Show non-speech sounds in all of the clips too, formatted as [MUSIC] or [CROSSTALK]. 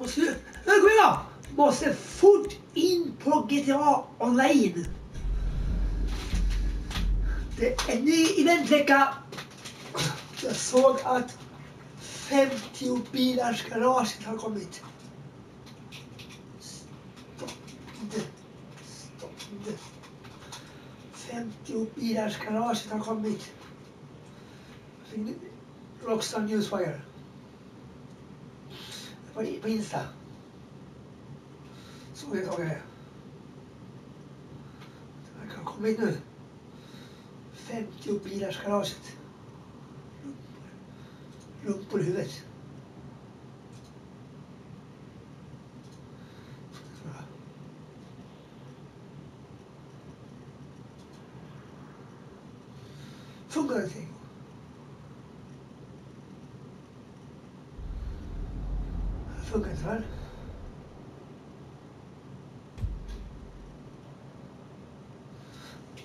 Måste, nu, kom igen då! Måste fort in på GTA online. Det är en ny eventvecka. Jag såg att 50 bilars garaget har kommit. Stopp det. Stopp 50 bilars garaget har kommit. Rockstar Newswire. På, på Insta. Såg jag i det. Det verkar ha kommit nu. 50 bilars garaget. Rumpor i huvudet. Funkar det fakat var.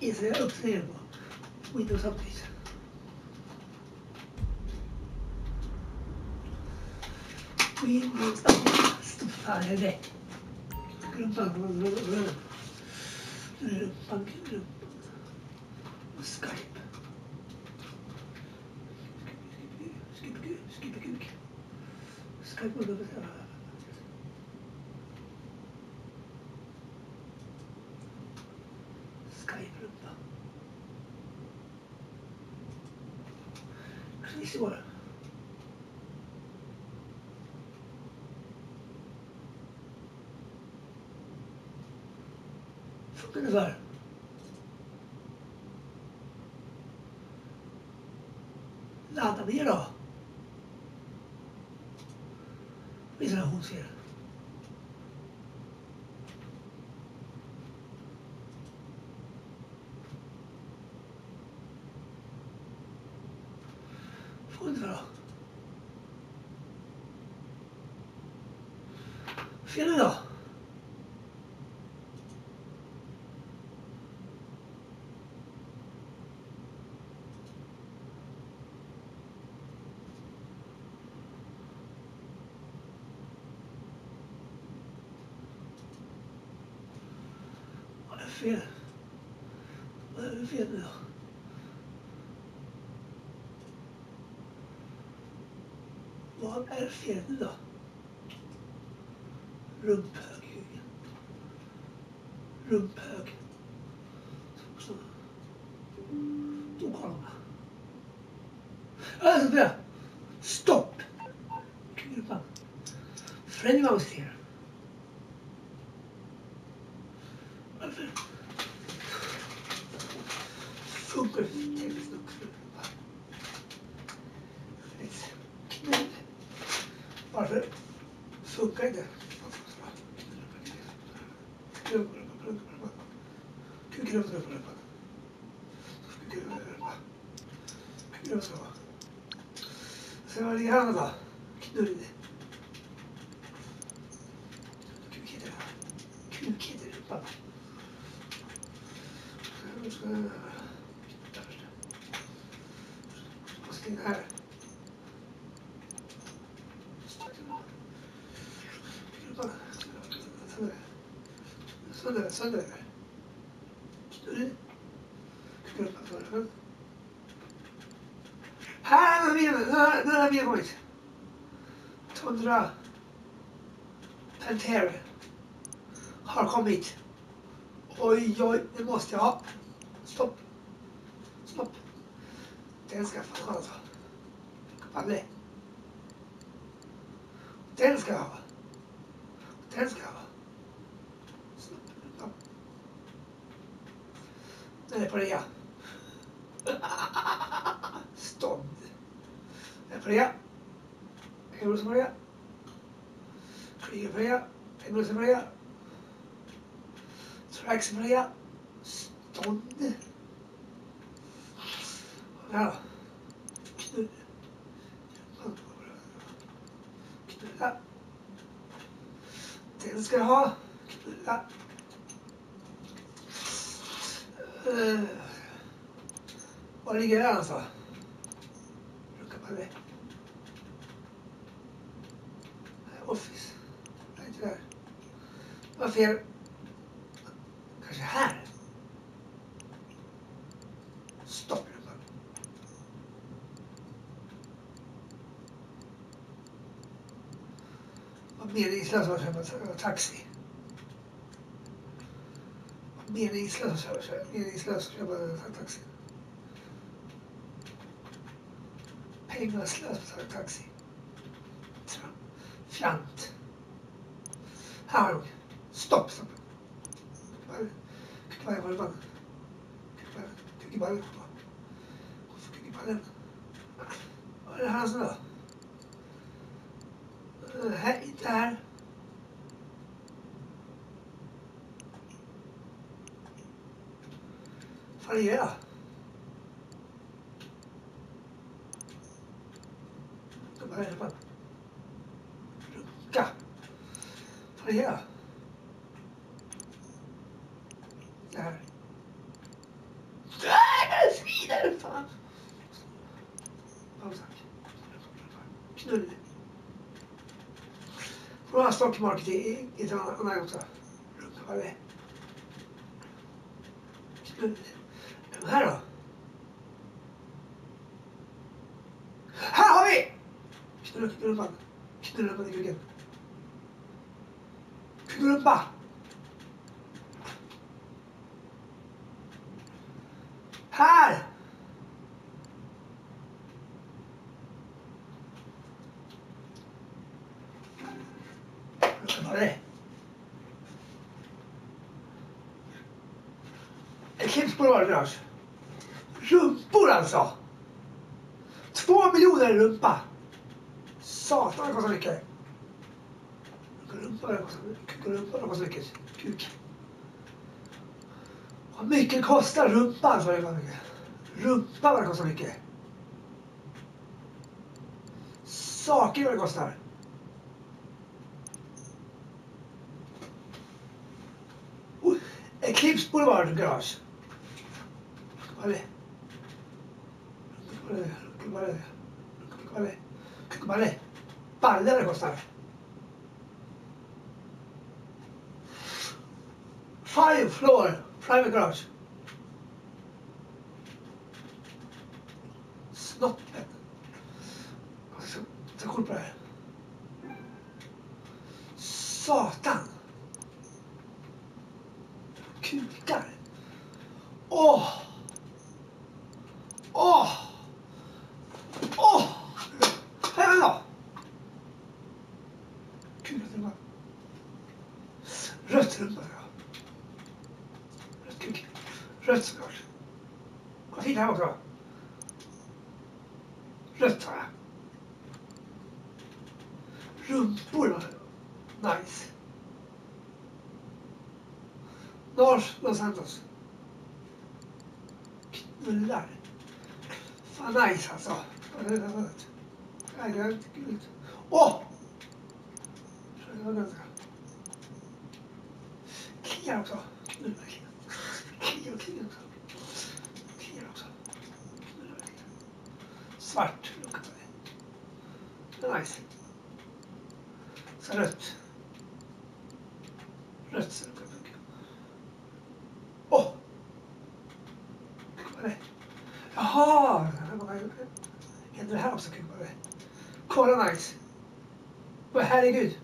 is obtainable with updates. We update to file that. Skype. Skype. 飞了！为什么红起来了？飞了！飞了！haciendo. Rumpa. trigger. Panther har kommit. Oj, oj, det måste jag ha. Stopp. Stopp. Den ska jag fan ha alltså. Palle. Den ska jag ha. Den ska jag ha. Stopp. Stopp. Den är på rea. [LAUGHS] Stånd. Den är på rea. Euro som på rea. Euro som rea. Tracks. Stånd. Ja. Knull. Knulla. Den ska jag ha. Knulla. Uh, var ligger den alltså? Brukar man det. Office. Där. Vad fel? Kanske här? Stopp rumpan. Vad meningslöst att köpa taxi. Vad meningslöst att köpa, att köpa taxi. Pengaslös att köpa taxi. Fjant. Här har stop stop. Kütüphane var bak. Come on, var. Kütüphane. Öyle hazır. Her intihar. Fareye. Kütüphane bak. Gah. Fareye. Fareye. Det? Här. Det svider! Fan. Pausa. Knull. Från stock market i ett annat också. Det? Knull. Här då? Här har vi! Knulla, knulla i ryggen. Knulla! Här! Vad är det? Ett. Rumpor alltså! Två miljoner i rumpa! Satan, det kostar mycket. Rumpa, kostar mycket. Det kostar. Kuk. Vad mycket kostar rumpan? sa jag. mycket. Rumpan vad det kostar mycket. Saker vad det kostar. Eclipse Boulevard Garage. vale. Lo que vale, lo que. Five floor, private garage. It's not bad. It's a, good player. Fredagsnatt. Fredag, gud. Åh! Fredagsnatt. Kia också. Kia och Kia också. Kia också. Svart luktar det. Nice. Så rött. Kolla nice. Åh herregud.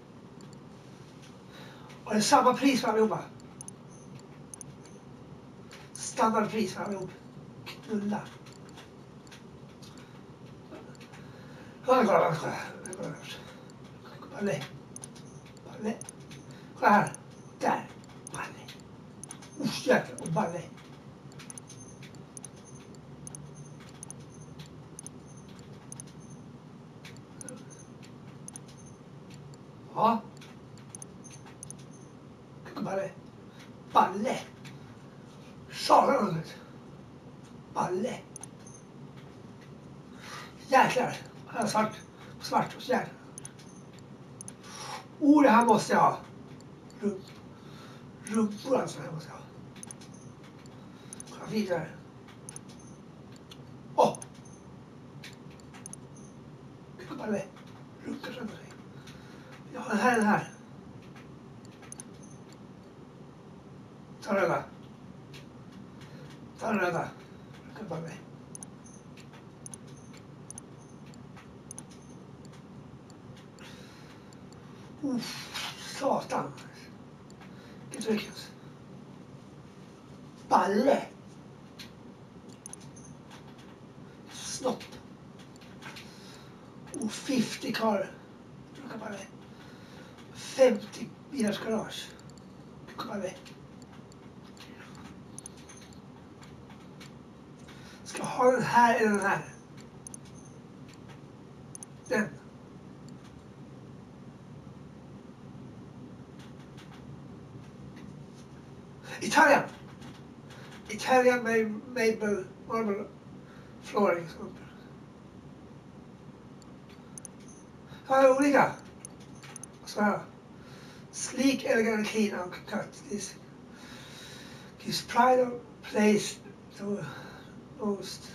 Och det är samma pris för allihopa. Standardpris för allihop. Knulla. Kolla, kolla, kolla. kolla. Balle. Balle. Kolla här. Där. Balle. Usch jäklar. Och balle. Ja. Balle. Balle. Satan ordet. Balle. Jäklar. Han har svart. Svart och jäklar. Oh, det här måste jag ha. Rump. Rumpor alltså, det här måste jag ha. Kolla det här. Åh! Balle. Runkar sönder sig. Ja, den här är den här. Ta röda. Ta den röda. Plocka bara mig. Uff, satan. Vilket tryck. Balle. Snopp. Oh, 50 kar. Plocka bara mig. 50 bilars garage. Plocka bara. Ska ha den här eller den här? Den. Italien. Italien ma- Maple Marble Flooring. sånt. Har jag olika? Så här. Sleek, elegant, clean and cut. This gives pride of place to most.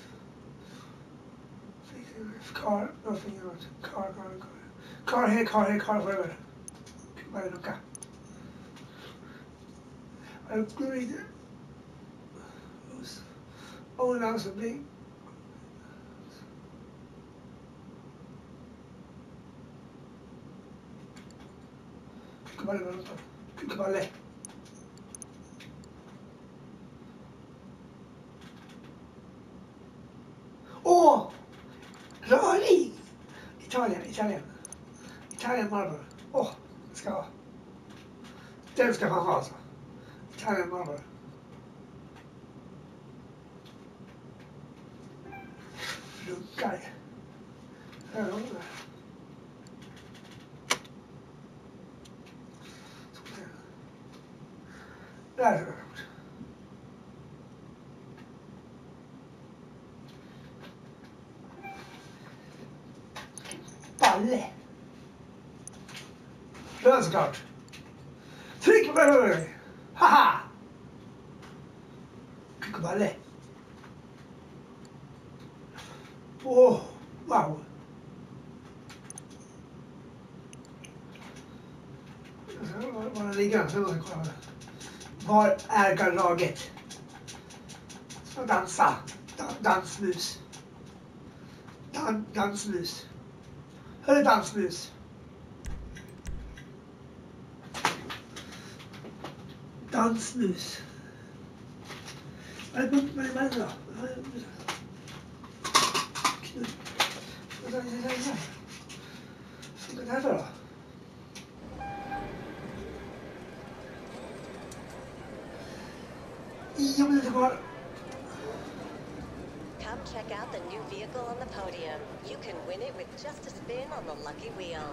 Car, nothing else. Car, car, car. Car here, car here, car forever. Bara lucka. I agree that was only announced 配れば配れ。おお、ロリー、イタリアン、イタリアン、イタリアンマーブル。おお、使う。全部使うはず。イタリアンマーブル。Palle. Rødsgard. Trykk på den! Ha-ha! Trykk på. Oh, wow. Bare ligg her, så er det. Var är garaget? Ska dansa. Dan, dansmus. Dan, dansmus. Hörru dansmus. Dansmus. Vad är det vad då? Vad är det här? Då? Come check out the new vehicle on the podium. You can win it with just a spin on the lucky wheel.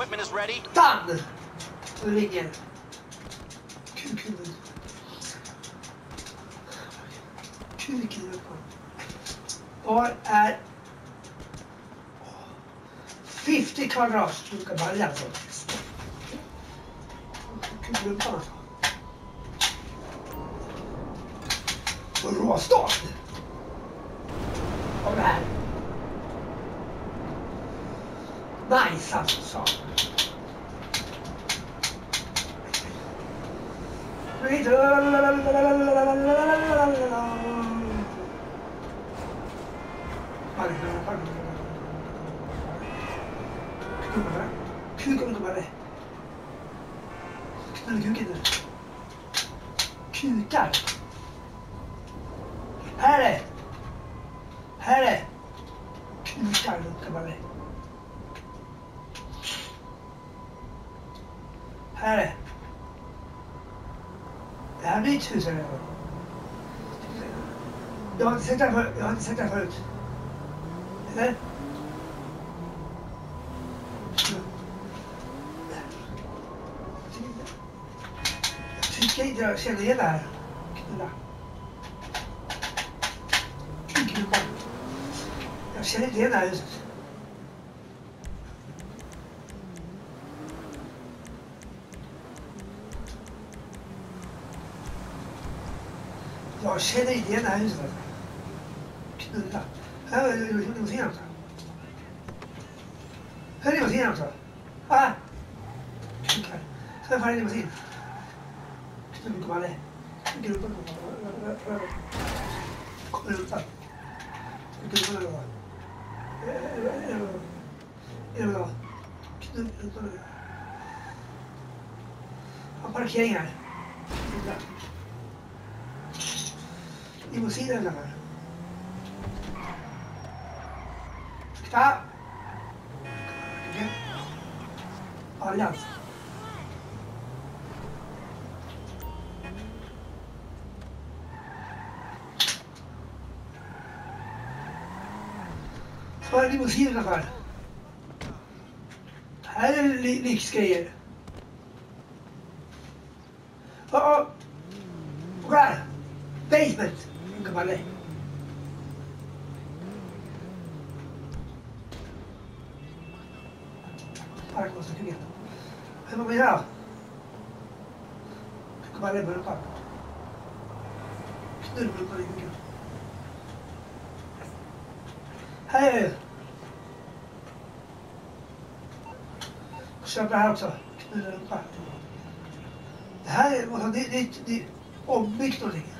equipment is ready. Done! Do it again. Cucumbers. 50 kvadratsmeter. Kul och bra. 나있었어 빨리 빨리 그만해 피우경도 말해 피우경도 피우경 출세를 연 세장 걸, 연 세장 네? 걸. 네? 진짜 세도 해다. 기쁘다. 기쁘고. 세도 해다. 要写得简单一点。听得到？还有有有有谁样子？还有有谁样子？啊！谁？谁发的短信？听这到没？听得到没？来来来！快点！听得到没这？来来来！听得到没有？听得到没有？我把它写一下。Limousin i alla fall. Allians. Limousin i alla fall. Det Här är li- lyxgrejer. Ja, ja. Kolla här! Basement! kepada para conocimiento. Hemos mirado kembali berlepas. Kita dulu kali ini. Hei, siapa harap sah? Kita dulu lepas. Hei, maksud di di di objek tu lagi.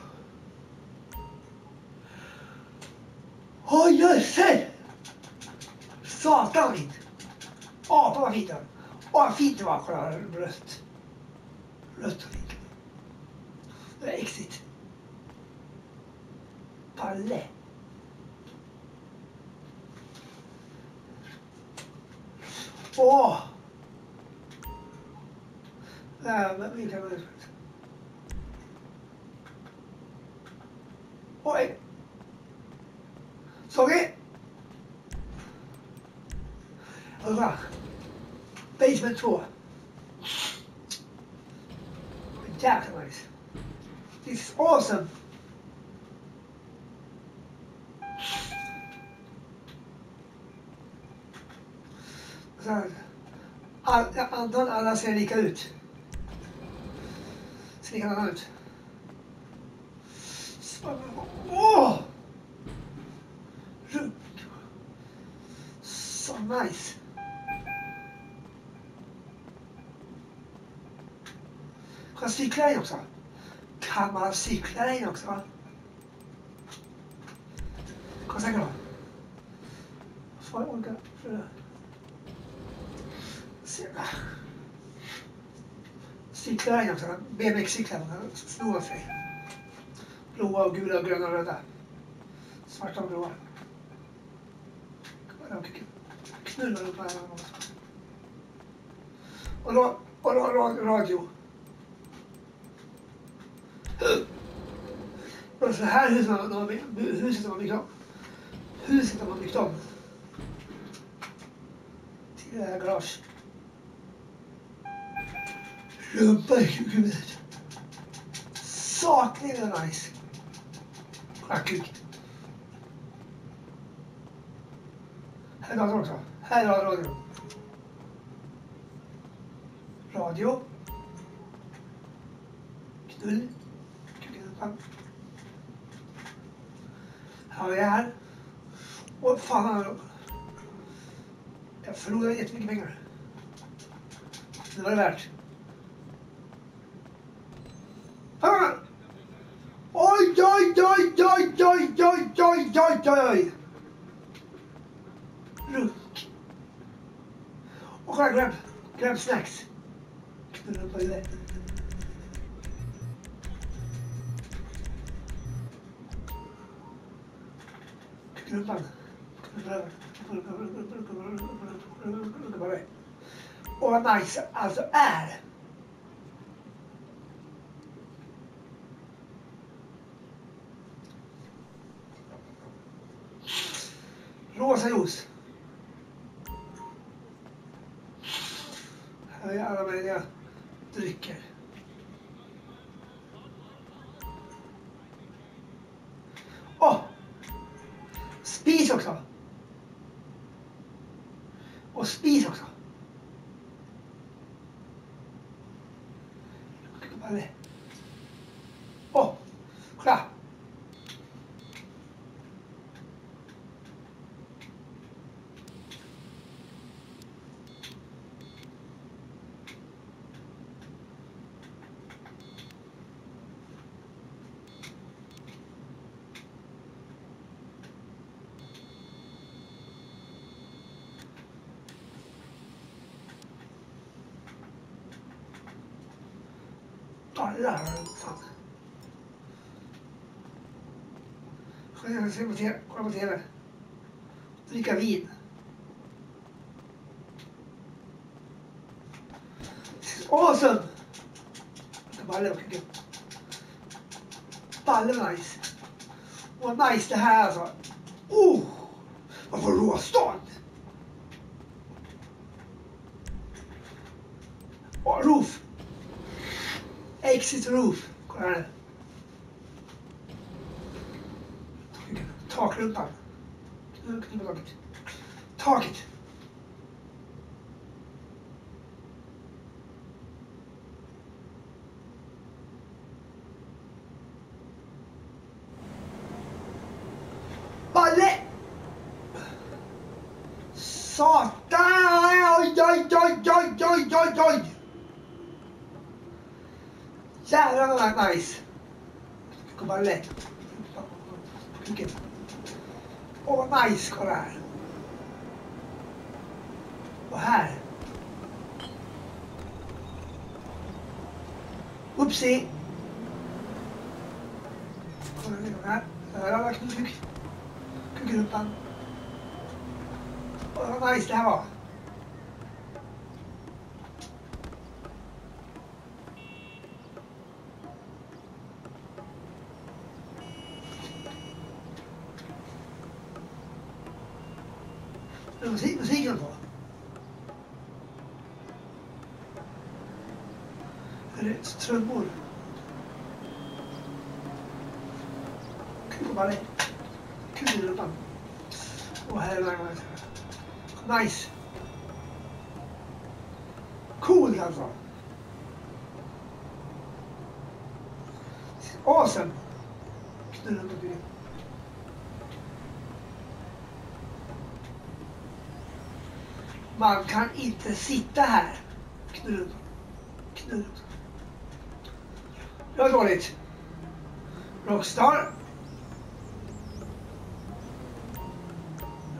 Satan vad fint! Apan vad fint det var. Åh vad fint det var, kolla rött. Rött och fint. Det är exit. Palle. Åh! Nej, men vi kan väl... Oj! Såg ni? vandaag. Basement tour. Ridiculous. This is awesome. Andan alla ser lika ut. Ser likadana ut. Oh! So nice. Kan jag cykla in också? Kan man cykla in också? Kom säkert då. Får jag orka? Cykla. Cykla in också. BMX-cyklar. Man sig. Blåa och gula och gröna och röda. Svarta och blåa. Knullar upp här. Och, ra- och ra- ra- radio. Och så här huset har man byggt- huset man byggt om. Huset har man byggt om. Till det här garage. Rumpa i huvudet. Sakningen nice. Skärkuk. Här är datorn också. Här är radion. Radio. Knull. Kuken. Här är här. Och fan han Jag förlorade jättemycket pengar. Det var det värt. Fan! Oj, oj, oj, oj, oj, oj, oj, oj, oj, oj. Ruck. Och kolla, grab, grab snacks. Knulla på det. Och vad nice alltså är. Rosa juice. Här är alla möjliga drycker. Åh! P 速と押す P 让人放肆。Själv sitter kolla på TV. Dricka vin. This is awesome! Balle var kul. Balle nice. Vad nice det här alltså. Oh! Vad får råstånd! fix his roof, it up. Talk it. mais. Cuba o Por quê? Ou mais, que é Upsi. Det musik, musiken på. Är det trummor? Kul på balett. Kul i rumpan. Och här är Magnus. Nice. Cool alltså. Awesome. Knulla på bilen. Man kan inte sitta här. Knut. Knut. Det var dåligt. Rockstar.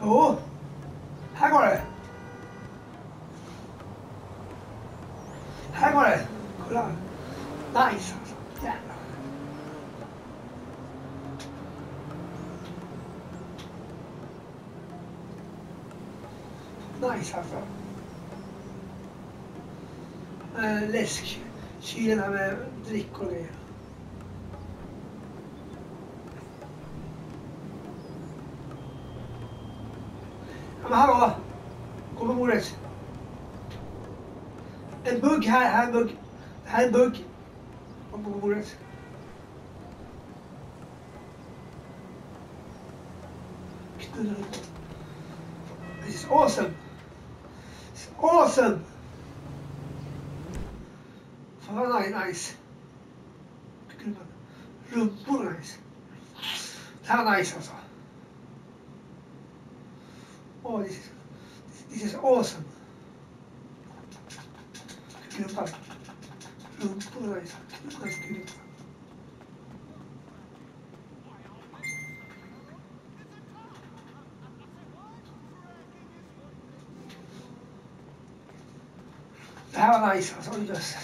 Jo. Här går det. Här går det. Kolla. Nice alltså. Jävlar. Nice alltså. Äh, läsk. Kylen här med drick och grejer. Ja, men hallå! Kom på bordet. En bugg här, här är en bugg. Det här är en bugg. Kom på bordet. Knulla lite. This is awesome. awesome. Very nice. Look, nice. That nice also. Oh, this is, this is awesome. Look, nice. Nice. Have a nice one. So you just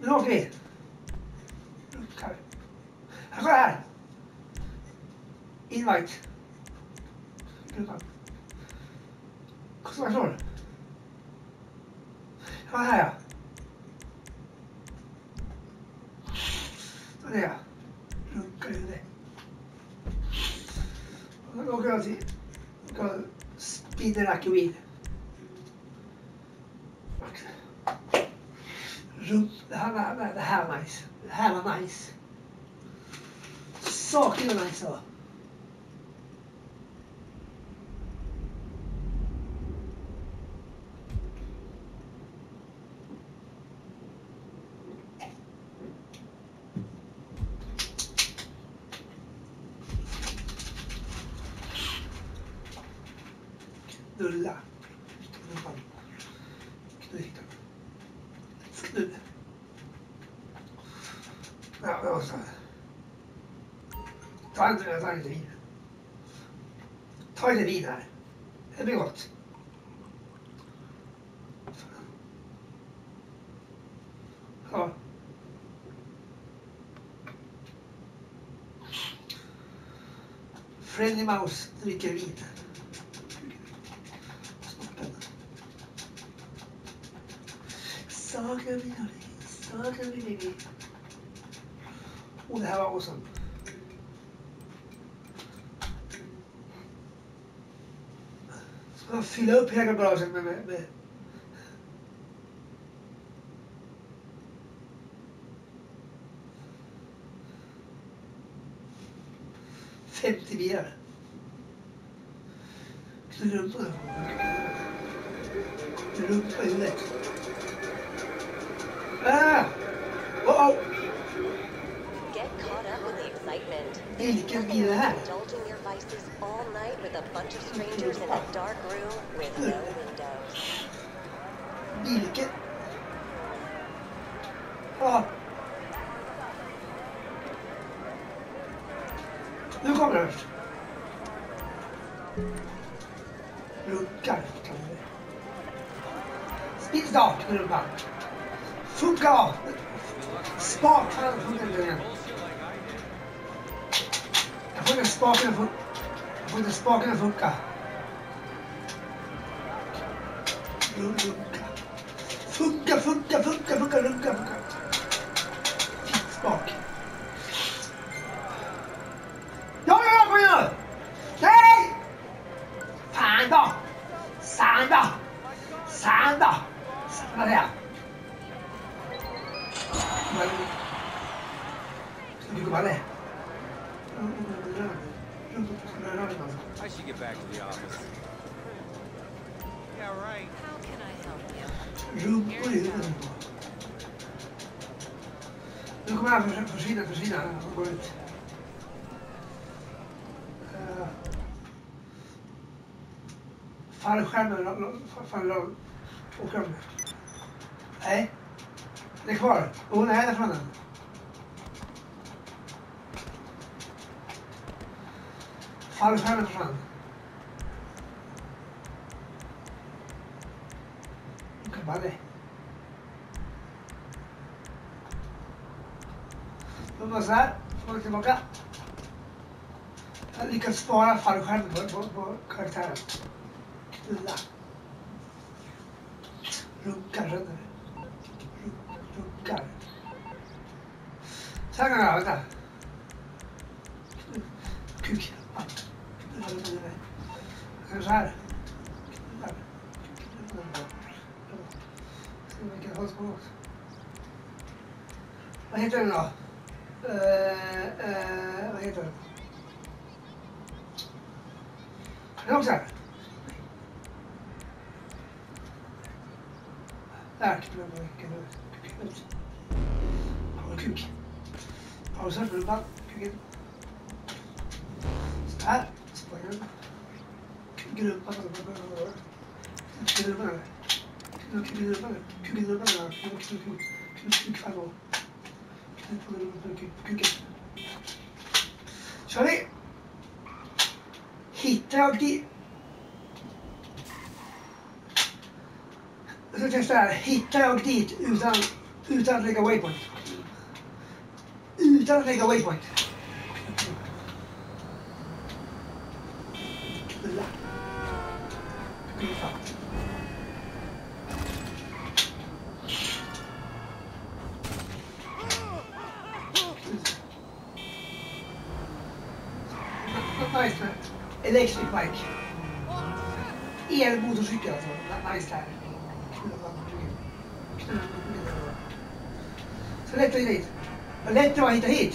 look it. Look at it. Invite. Look up. Cosmo Soul. Come here. それや、ゆっくりね。6月、スピードラッキーウィーン。Knulla. Knyta. Knulla. Ja, det var så här. Ta inte, ta inte vin. Ta lite vin här. Det blir gott. Ja. Friendly Mouse dricker vin. What the hell awesome. Filo Piagabrasen Fifty med, Femtio bilar. Knulla look. på den. Runt på huvudet. Ah! Oh, oh. Get caught up in the excitement. Bil är det här? Indulging your vices all night with a bunch of strangers in a dark room with no windows. Vilken? Ja. Nu kommer det. Runkar kallar vi det. Speed start med rumpan. Funkar Jag får inte spaken att funka. Jag får inte spaken att funka. Runka. Funka, funka, funka, funka, runka, funka. Spak. Ja, ja, ja, kom igen nu! Nej! Fan då! Sanda! Sanda! Sanda då! kembali setuju kemana ya? I should get back to the office. Yeah, right. How can I help you? Look Doe maar voorzien, Nick Hart. Och hon är från den. Harry Harrison. Vale. Då passar folk tillbaka. Jag lyckats spara fallskärmen på, på, på karaktären. Knulla. Runka rönder. 사가 나오 다. 그렇게 아, 그 살. 이렇게 하고 해달 라. 에, 에, 해달 라. 형 사. 아, 기다 려, 기다 려, 기다 려. 아, 이렇 게. Arkadaşlar böyle bak gelip ha bakın gülüyor bakın bakın bakın gülüyor bakın gülüyor bakın gülüyor bakın gülüyor bakın så har vi hittar alltid... Jag ska testa här. Hittar jag dit utan, utan att lägga waypoint. return at the waypoint. Elektrik bike. El motorcykel alltså. Nice där. Så lätt och grejt electrohydrate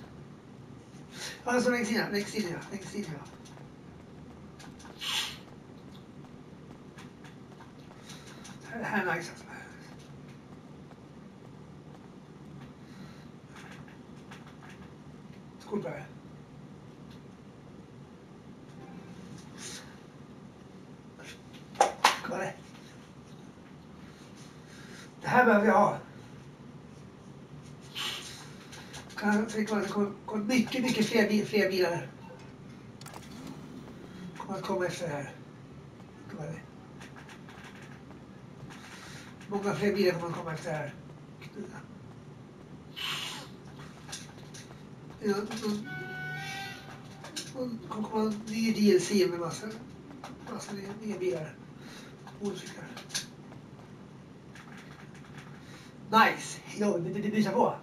まあ、その XT だ、XT だよ、XT だよ。早の挨拶。Goodbye. Correct. Det här är alltså. behöver jag ha. Kan jag trycka vad det kommer mycket, mycket fler, fler bilar kommer att komma efter det här. Många fler bilar kommer att komma efter det här. Ja, då kommer man ny DLC med massor, massor nya bilar. Motorcyklar. Nice! Jo, det, det, på.